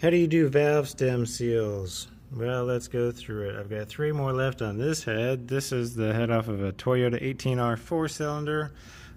How do you do valve stem seals? Well, let's go through it. I've got three more left on this head. This is the head off of a Toyota 18R four cylinder.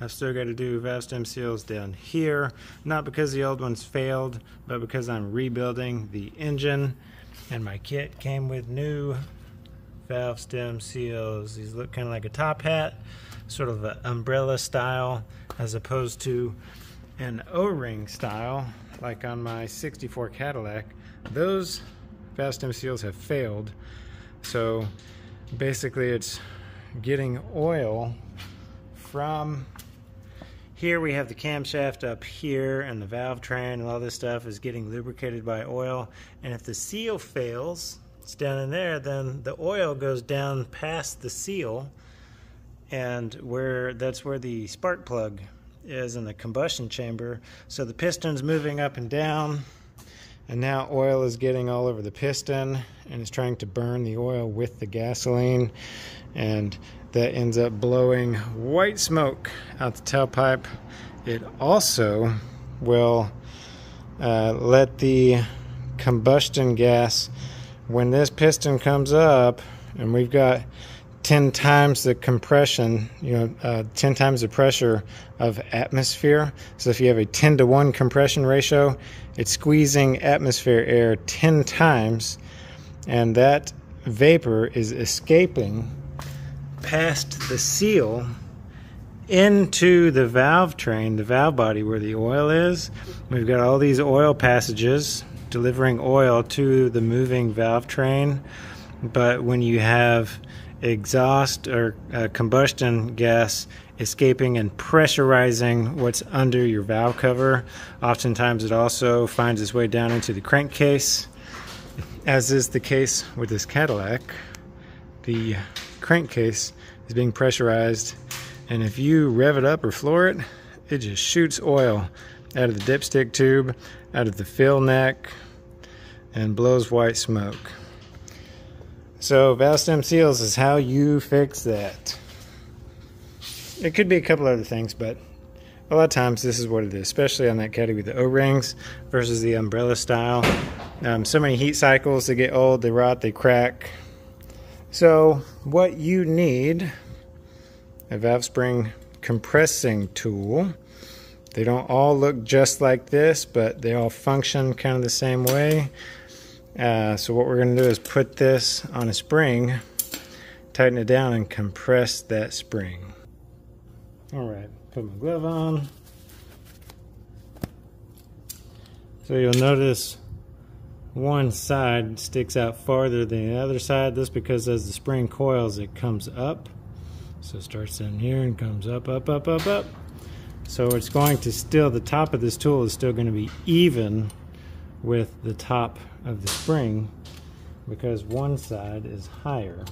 I've still got to do valve stem seals down here, not because the old ones failed, but because I'm rebuilding the engine and my kit came with new valve stem seals. These look kind of like a top hat, sort of an umbrella style, as opposed to an O-ring style like on my 64 Cadillac, those stem seals have failed. So basically it's getting oil from here. We have the camshaft up here and the valve train and all this stuff is getting lubricated by oil. And if the seal fails it's down in there then the oil goes down past the seal. And where that's where the spark plug is in the combustion chamber. So the piston's moving up and down, and now oil is getting all over the piston and it's trying to burn the oil with the gasoline, and that ends up blowing white smoke out the tailpipe. It also will uh, let the combustion gas, when this piston comes up, and we've got 10 times the compression, you know, uh, 10 times the pressure of atmosphere. So if you have a 10 to 1 compression ratio, it's squeezing atmosphere air 10 times, and that vapor is escaping past the seal into the valve train, the valve body where the oil is. We've got all these oil passages delivering oil to the moving valve train. But when you have exhaust or uh, combustion gas escaping and pressurizing what's under your valve cover. Oftentimes, it also finds its way down into the crankcase, as is the case with this Cadillac. The crankcase is being pressurized, and if you rev it up or floor it, it just shoots oil out of the dipstick tube, out of the fill neck, and blows white smoke. So valve stem seals is how you fix that. It could be a couple other things, but a lot of times this is what it is, especially on that category, the O-rings versus the umbrella style. Um, so many heat cycles, they get old, they rot, they crack. So what you need, a valve spring compressing tool. They don't all look just like this, but they all function kind of the same way. Uh, so what we're going to do is put this on a spring, tighten it down, and compress that spring. All right, put my glove on. So you'll notice one side sticks out farther than the other side. That's because as the spring coils, it comes up. So it starts in here and comes up, up, up, up, up. So it's going to still, the top of this tool is still going to be even with the top of the spring because one side is higher.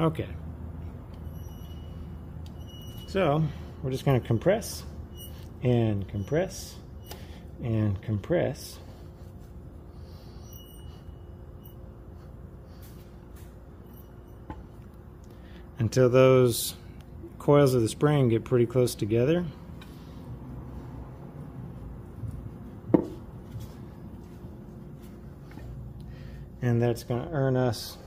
Okay. So we're just going to compress and compress and compress. Until those coils of the spring get pretty close together. And that's going to earn us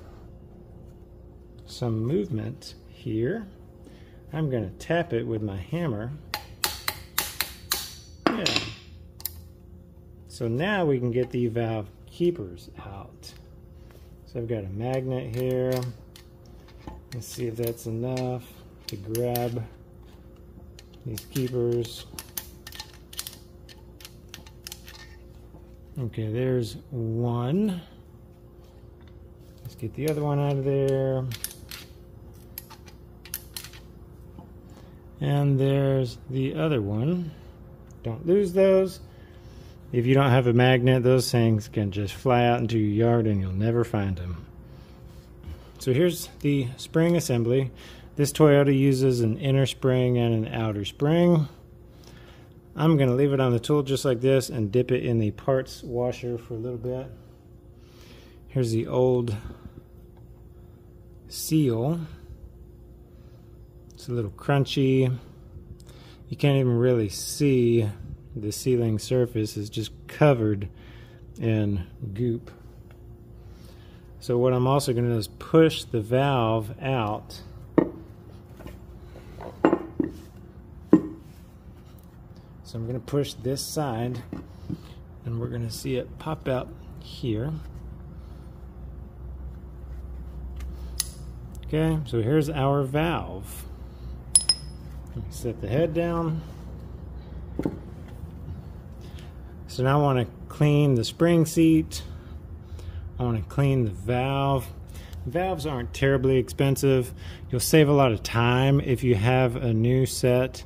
some movement here. I'm going to tap it with my hammer. Yeah. So now we can get the valve keepers out. So I've got a magnet here. Let's see if that's enough to grab these keepers. Okay, there's one. Let's get the other one out of there. And there's the other one. Don't lose those. If you don't have a magnet, those things can just fly out into your yard and you'll never find them. So here's the spring assembly. This Toyota uses an inner spring and an outer spring. I'm going to leave it on the tool just like this and dip it in the parts washer for a little bit. Here's the old seal. It's a little crunchy. you can't even really see the sealing surface is just covered in goop. So what I'm also going to do is push the valve out. So I'm going to push this side and we're going to see it pop out here. Okay, so here's our valve. Set the head down. So now I want to clean the spring seat. I want to clean the valve. Valves aren't terribly expensive. You'll save a lot of time if you have a new set.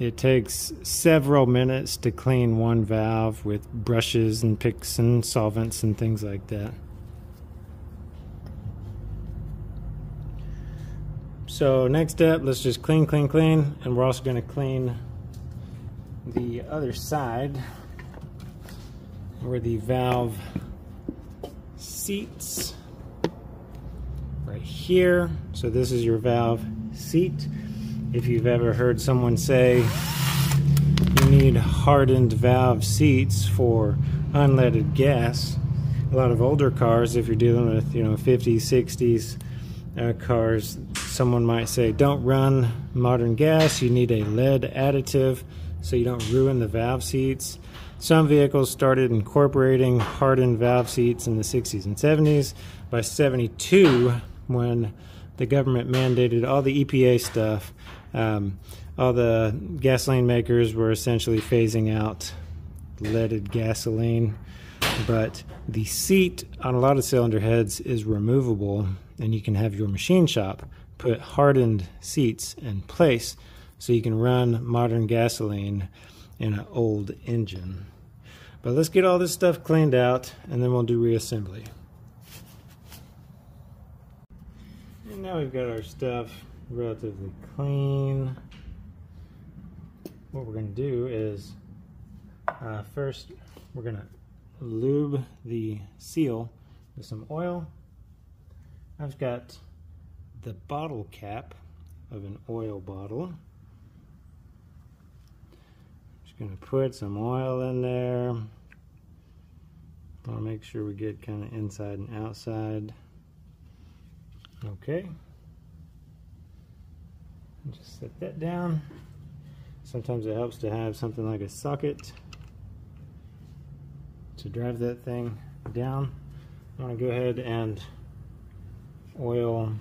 It takes several minutes to clean one valve with brushes and picks and solvents and things like that. So next step, let's just clean, clean, clean. And we're also gonna clean the other side where the valve seats right here. So this is your valve seat. If you've ever heard someone say you need hardened valve seats for unleaded gas, a lot of older cars, if you're dealing with, you know, 50s, 60s uh, cars, someone might say, don't run modern gas, you need a lead additive so you don't ruin the valve seats. Some vehicles started incorporating hardened valve seats in the 60s and 70s. By 72, when the government mandated all the EPA stuff, um, all the gasoline makers were essentially phasing out leaded gasoline. But the seat on a lot of cylinder heads is removable, and you can have your machine shop put hardened seats in place so you can run modern gasoline in an old engine. But let's get all this stuff cleaned out and then we'll do reassembly. And now we've got our stuff relatively clean. What we're going to do is uh, first we're going to lube the seal with some oil. I've got the bottle cap of an oil bottle. I'm Just going to put some oil in there. I want to make sure we get kind of inside and outside. Okay. Just set that down. Sometimes it helps to have something like a socket to drive that thing down. I'm going to go ahead and oil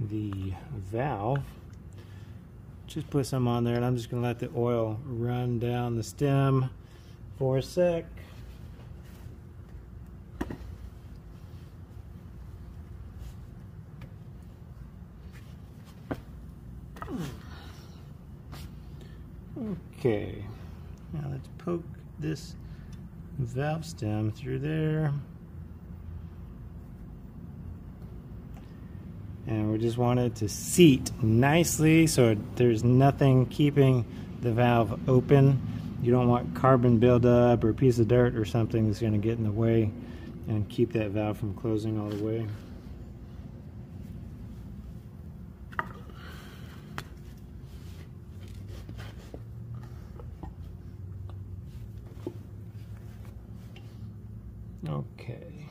the valve. Just put some on there and I'm just going to let the oil run down the stem for a sec. Okay, now let's poke this valve stem through there. and we just want it to seat nicely so there's nothing keeping the valve open. You don't want carbon buildup or a piece of dirt or something that's going to get in the way and keep that valve from closing all the way okay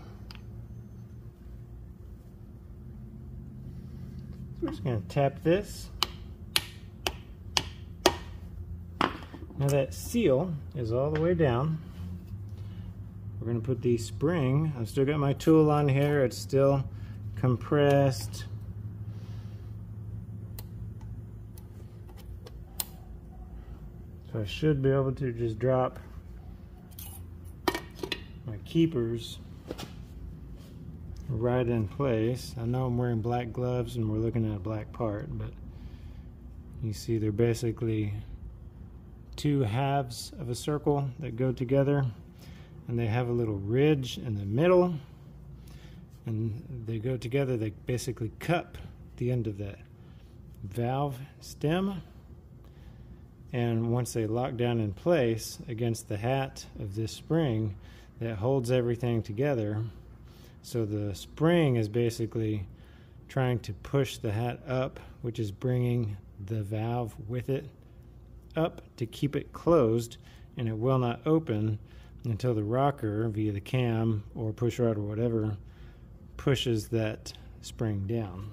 we're just going to tap this. Now that seal is all the way down. We're going to put the spring. I've still got my tool on here. It's still compressed. So I should be able to just drop my keepers right in place. I know I'm wearing black gloves and we're looking at a black part, but you see they're basically two halves of a circle that go together and they have a little ridge in the middle and they go together they basically cup the end of that valve stem and once they lock down in place against the hat of this spring that holds everything together so the spring is basically trying to push the hat up, which is bringing the valve with it up to keep it closed and it will not open until the rocker via the cam or push rod or whatever pushes that spring down.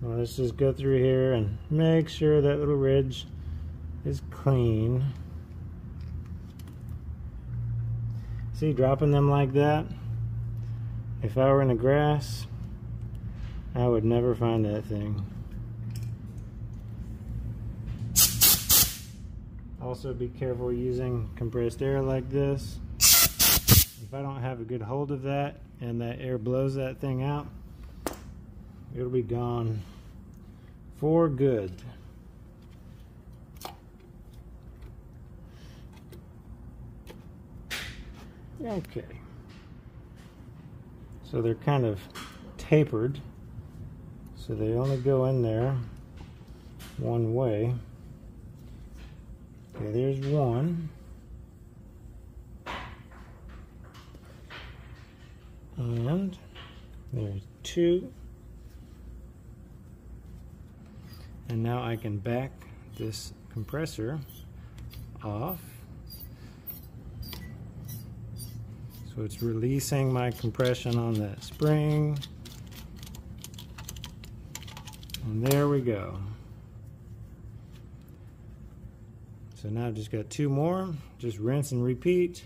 Well, let's just go through here and make sure that little ridge is clean. See, dropping them like that, if I were in the grass, I would never find that thing. Also be careful using compressed air like this. If I don't have a good hold of that and that air blows that thing out, it'll be gone for good. Okay. So they're kind of tapered. So they only go in there one way. Okay, there's one. And there's two. And now I can back this compressor off. So it's releasing my compression on that spring. And there we go. So now I've just got two more. Just rinse and repeat.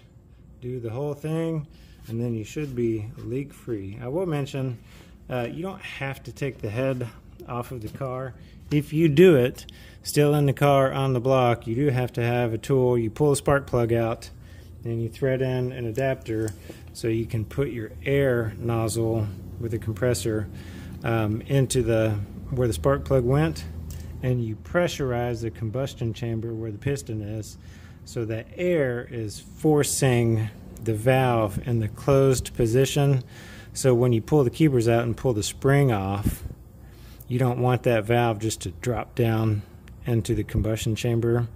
Do the whole thing and then you should be leak free. I will mention uh, you don't have to take the head off of the car. If you do it still in the car on the block, you do have to have a tool. You pull a spark plug out and you thread in an adapter so you can put your air nozzle with a compressor um, into the where the spark plug went and you pressurize the combustion chamber where the piston is so that air is forcing the valve in the closed position. So when you pull the keepers out and pull the spring off, you don't want that valve just to drop down into the combustion chamber.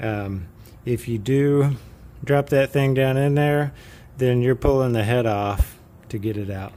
Um, if you do drop that thing down in there, then you're pulling the head off to get it out.